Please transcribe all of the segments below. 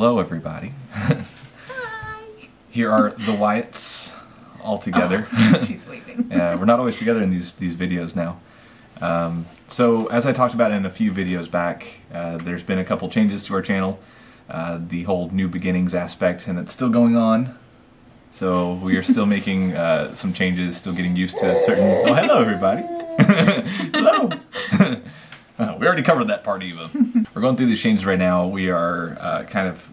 Hello everybody. Hi. Here are the Wyatts all together. She's waving. yeah, we're not always together in these these videos now. Um, so as I talked about in a few videos back, uh, there's been a couple changes to our channel. Uh, the whole new beginnings aspect, and it's still going on. So we are still making uh, some changes, still getting used to certain. Oh, hello everybody. hello. Uh, we already covered that part, Eva. We're going through these changes right now. We are uh, kind of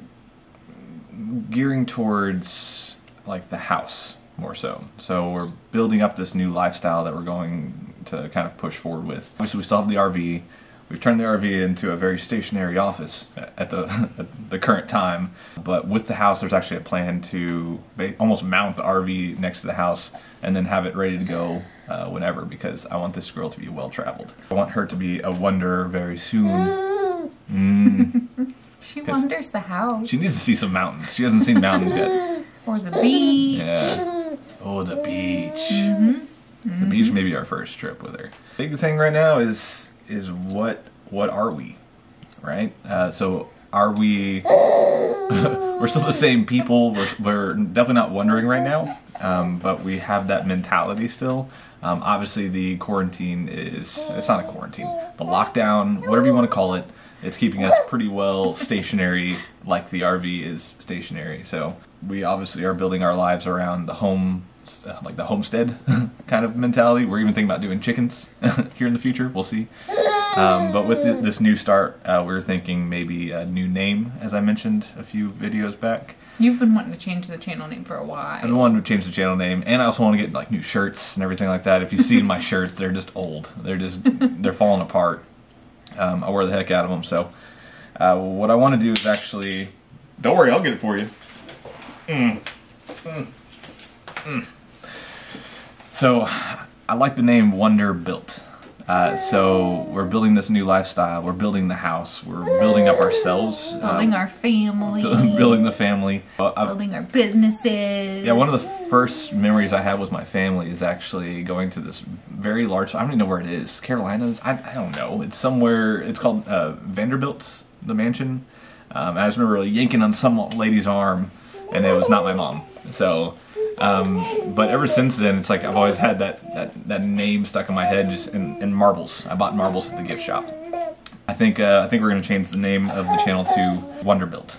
gearing towards like the house more so. So we're building up this new lifestyle that we're going to kind of push forward with. Obviously, we still have the RV. We've turned the RV into a very stationary office at the at the current time. But with the house, there's actually a plan to almost mount the RV next to the house and then have it ready to go uh, whenever because I want this girl to be well traveled. I want her to be a wonder very soon. Mm. She wanders the house. She needs to see some mountains. She hasn't seen mountains yet. or the beach. Yeah. Oh, the beach. Mm-hmm. The beach may be our first trip with her. Big thing right now is is what what are we, right? Uh, so are we? we're still the same people. We're we're definitely not wondering right now, um, but we have that mentality still. Um, obviously, the quarantine is it's not a quarantine. The lockdown, whatever you want to call it, it's keeping us pretty well stationary, like the RV is stationary. So we obviously are building our lives around the home, uh, like the homestead kind of mentality. We're even thinking about doing chickens here in the future. We'll see. Um, but with th- this new start, uh, we're thinking maybe a new name, as I mentioned a few videos back. You've been wanting to change the channel name for a I've been while. wanting to change the channel name, and I also want to get like new shirts and everything like that. If you see my shirts, they're just old. They're just they're falling apart. Um, I wear the heck out of them. So, uh, what I want to do is actually, don't worry, I'll get it for you. Mm. Mm. Mm. So, I like the name Wanderbuilt. Uh, so we're building this new lifestyle. We're building the house. We're building up ourselves. Building uh, our family. building the family. Uh, building our businesses. yeah, one of the first memories I have with my family is actually going to this very large. I don't even know where it is. Carolinas. I, I don't know. It's somewhere. It's called uh, Vanderbilt, the mansion. Um, I just remember yanking on some lady's arm, and it was not my mom. So, um, but ever since then, it's like I've always had that that, that name stuck in my head. Just in, in marbles. I bought marbles at the gift shop. I think uh, I think we're going to change the name of the channel to Wanderbuilt.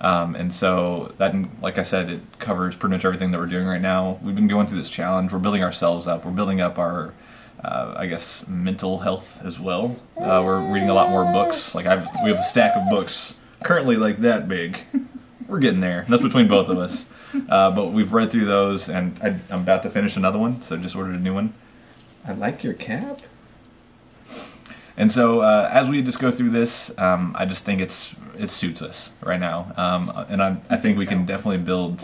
Um, and so that, like I said, it covers pretty much everything that we're doing right now. We've been going through this challenge. We're building ourselves up. We're building up our, uh, I guess, mental health as well. Uh, we're reading a lot more books. Like I've, we have a stack of books currently like that big. We're getting there. That's between both of us. Uh, but we've read through those, and I, I'm about to finish another one. So just ordered a new one. I like your cap. And so, uh, as we just go through this, um, I just think it's it suits us right now, um, and I, I think we can definitely build.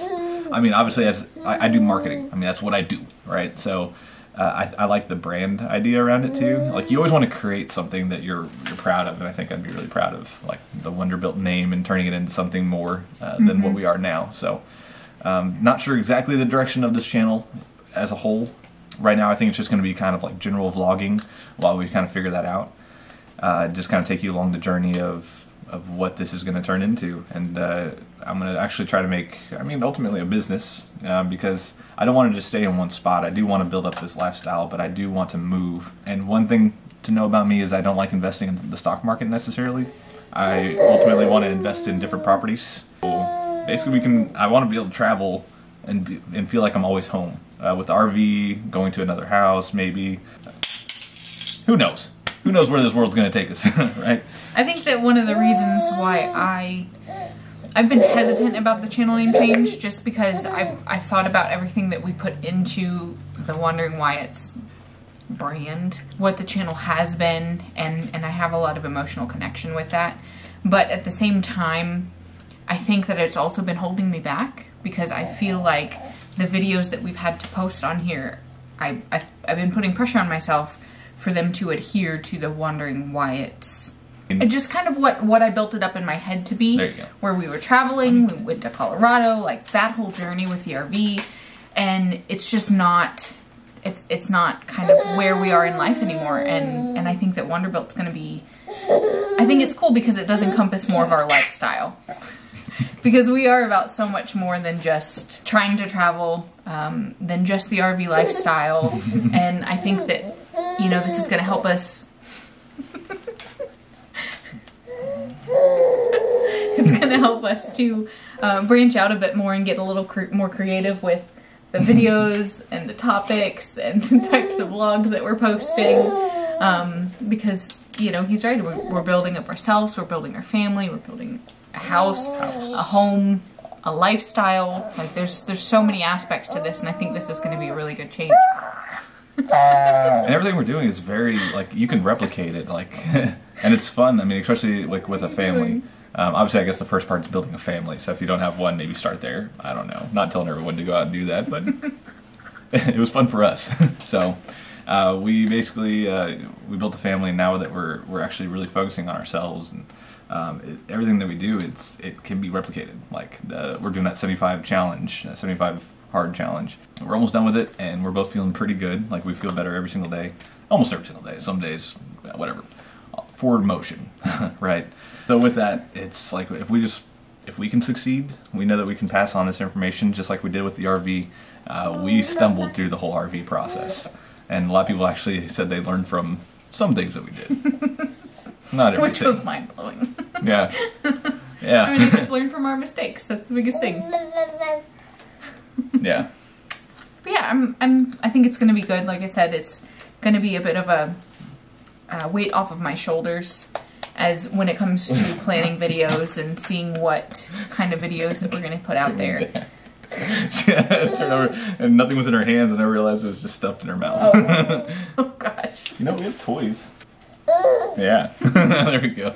I mean, obviously, as I, I do marketing, I mean that's what I do, right? So, uh, I, I like the brand idea around it too. Like you always want to create something that you're you're proud of, and I think I'd be really proud of like the Wanderbuilt name and turning it into something more uh, than what we are now. So, um, not sure exactly the direction of this channel as a whole. Right now, I think it's just going to be kind of like general vlogging while we kind of figure that out uh, just kind of take you along the journey of of what this is going to turn into. And uh, I'm going to actually try to make, I mean, ultimately a business uh, because I don't want to just stay in one spot. I do want to build up this lifestyle, but I do want to move. And one thing to know about me is I don't like investing in the stock market necessarily. I ultimately want to invest in different properties. Basically, we can. I want to be able to travel and be, and feel like I'm always home uh, with the RV, going to another house, maybe. Who knows? Who knows where this world's going to take us, right? I think that one of the reasons why I I've been hesitant about the channel name change just because I've I thought about everything that we put into the Wandering Wyatts brand, what the channel has been, and and I have a lot of emotional connection with that. But at the same time, I think that it's also been holding me back because I feel like the videos that we've had to post on here, I I've, I've been putting pressure on myself for them to adhere to the Wandering Wyatts and just kind of what what I built it up in my head to be. There you go. Where we were traveling, we went to Colorado, like that whole journey with the RV, and it's just not. It's it's not kind of where we are in life anymore, and and I think that Wanderbuilt's going to be. I think it's cool because it does encompass more of our lifestyle. Because we are about so much more than just trying to travel, um, than just the RV lifestyle. and I think that, you know, this is going to help us. it's going to help us to uh, branch out a bit more and get a little cre- more creative with the videos and the topics and the types of vlogs that we're posting. Um, because, you know, he's right. We're, we're building up ourselves, we're building our family, we're building a house, a home, a lifestyle. Like there's there's so many aspects to this, and I think this is going to be a really good change. and everything we're doing is very like you can replicate it like and it's fun. I mean especially like with a family. Um, obviously i guess the first part is building a family so if you don't have one maybe start there. I don't know. Not telling everyone to go out and do that but it was fun for us. So uh, we basically uh, we built a family now that we're we're actually really focusing on ourselves and um, it, everything that we do it's it can be replicated. Like the, we're doing that 75 challenge uh, 75 hard challenge. We're almost done with it and we're both feeling pretty good. Like we feel better every single day. Almost every single day. Some days whatever. Forward motion right? So with that it's like if we just if we can succeed we know that we can pass on this information just like we did with the rv uh, we stumbled through the whole rv process. And a lot of people actually said they learned from some things that we did not everything Which was mind blowing. yeah yeah I mean, we just learn from our mistakes. That's the biggest thing. yeah But yeah, I'm, I'm, I think it's going to be good. Like I said, it's going to be a bit of a uh, weight off of my shoulders as when it comes to planning videos and seeing what kind of videos that we're going to put out there. she turned over and nothing was in her hands and I realized it was just stuffed in her mouth. Oh gosh. You know, we have toys. Yeah, there we go.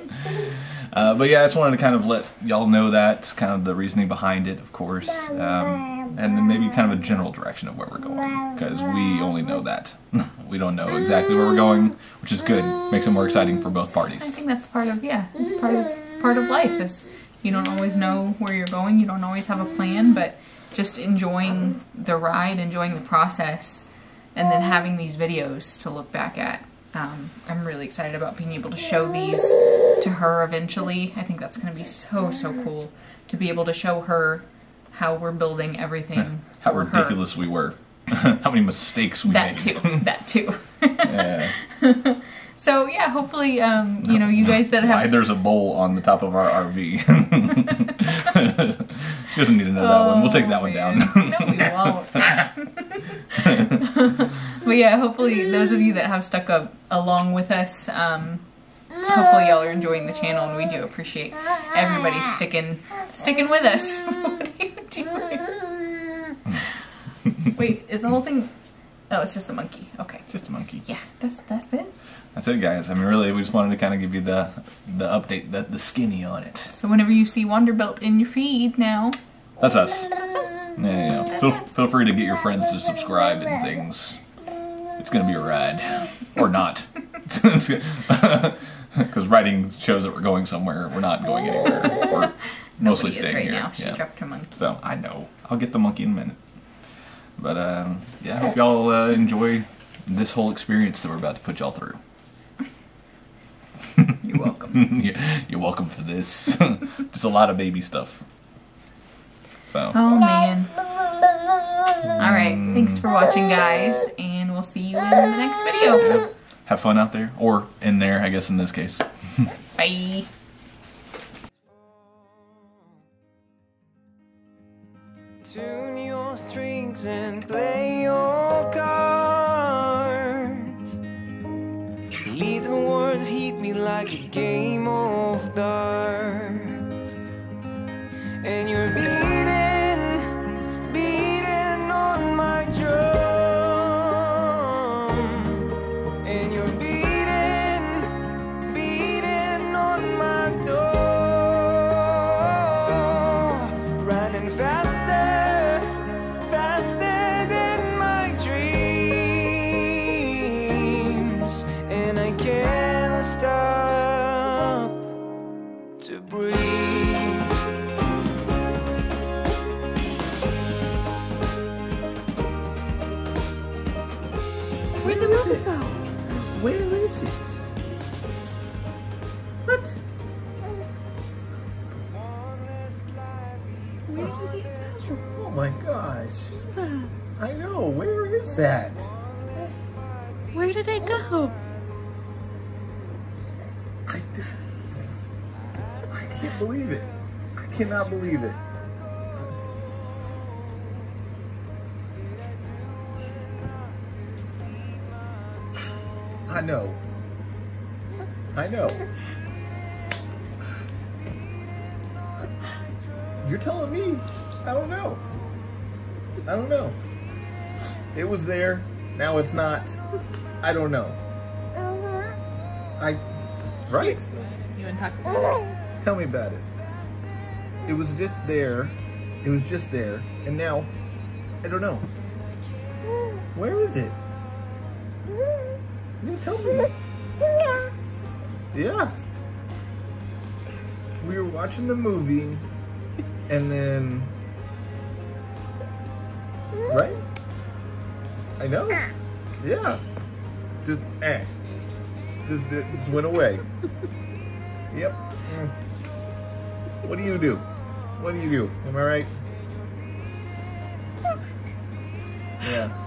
Uh, but yeah, I just wanted to kind of let y'all know that, kind of the reasoning behind it, of course, um, and then maybe kind of a general direction of where we're going, because we only know that. we don't know exactly where we're going, which is good. Makes it more exciting for both parties. I think that's part of yeah, it's part of part of life is you don't always know where you're going, you don't always have a plan, but just enjoying the ride, enjoying the process, and then having these videos to look back at. Um, I'm really excited about being able to show these to her eventually. I think that's going to be so so cool to be able to show her how we're building everything. How for her. ridiculous we were. How many mistakes we That made. That too. That too. Yeah. so yeah, hopefully, um, you know, you guys that Why have there's a bowl on the top of our RV. she doesn't need to know that one. We'll take that one down. no, we won't. But yeah, hopefully those of you that have stuck up along with us, um, hopefully y'all are enjoying the channel, and we do appreciate everybody sticking sticking with us. what are you doing? Wait, is the whole thing? Oh, it's just the monkey. Okay. Just a monkey. Yeah, that's that's it. That's it, guys. I mean, really, we just wanted to kind of give you the the update, the, the skinny on it. So whenever you see Wanderbuilt in your feed now, That's us. Yeah, yeah, yeah. Feel, feel free to get your friends to subscribe and things. It's gonna be a ride, or not, because writing shows that we're going somewhere. We're not going anywhere. We're mostly staying right here. now. She Yeah. dropped her monkey. So I know. I'll get the monkey in a minute. But um, yeah, I hope y'all uh, enjoy this whole experience that we're about to put y'all through. You're welcome. Yeah, You're welcome for this. Just a lot of baby stuff. So Oh man. All right. Thanks for watching, guys, and we'll see you in the next video. yeah, have fun out there, or in there, I guess in this case. Bye. Tune your strings and play your cards. Little words hit me like a game of darts. Where'd the go? Where is it? What? Life did it go? Oh my gosh. I know. Where is that? Where did it go? I, I can't believe it. I cannot believe it. I know. I know. You're telling me. I don't know. I don't know. It was there. Now it's not. I don't know. I. Right? You want to talk about it? Tell me about it. It was just there. It was just there. And now, I don't know. Where is it? You tell me. Yeah. We were watching the movie, and then. Right? I know. Yeah. Just, eh. Just, just went away. Yep. Mm. What do you do? What do you do? Am I right? Yeah.